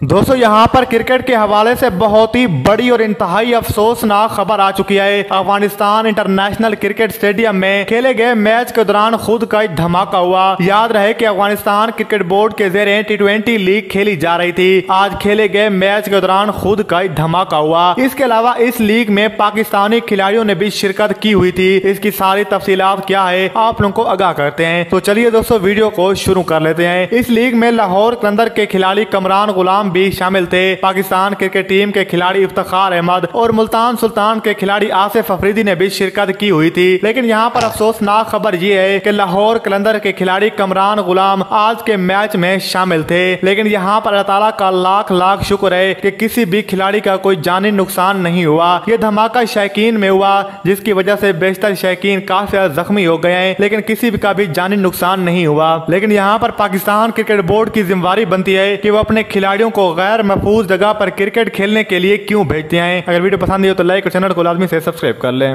दोस्तों, यहाँ पर क्रिकेट के हवाले से बहुत ही बड़ी और इंतहाई अफसोसनाक खबर आ चुकी है। अफ़गानिस्तान इंटरनेशनल क्रिकेट स्टेडियम में खेले गए मैच के दौरान खुद का एक धमाका हुआ। याद रहे कि अफ़गानिस्तान क्रिकेट बोर्ड के जेर टी ट्वेंटी लीग खेली जा रही थी। आज खेले गए मैच के दौरान खुद का एक धमाका हुआ। इसके अलावा इस लीग में पाकिस्तानी खिलाड़ियों ने भी शिरकत की हुई थी। इसकी सारी तफसी क्या है, आप लोगों को आगाह करते हैं। तो चलिए दोस्तों, वीडियो को शुरू कर लेते हैं। इस लीग में लाहौर कलंदर के खिलाड़ी कमरान गुलाम गुलाम भी शामिल थे। पाकिस्तान क्रिकेट टीम के खिलाड़ी इफ्तार अहमद और मुल्तान सुल्तान के खिलाड़ी आसिफ अफरीदी ने भी शिरकत की हुई थी। लेकिन यहाँ पर अफसोसनाक खबर ये है की लाहौर कलंदर के खिलाड़ी कमरान गुलाम आज के मैच में शामिल थे। लेकिन यहाँ पर अल्लाह ताला का लाख लाख शुक्र है कि किसी भी खिलाड़ी का कोई जानी नुकसान नहीं हुआ। ये धमाका शैकीन में हुआ, जिसकी वजह से बेशतर शैकीन काफ़ी ज़्यादा जख्मी हो गए हैं, लेकिन किसी भी का भी जानी नुकसान नहीं हुआ। लेकिन यहाँ पर पाकिस्तान क्रिकेट बोर्ड की जिम्मेवारी बनती है कि वो अपने खिलाड़ियों को गैर महफूज जगह पर क्रिकेट खेलने के लिए क्यों भेजते हैं? अगर वीडियो पसंद हो तो लाइक और चैनल को लाजमी से सब्सक्राइब कर लें।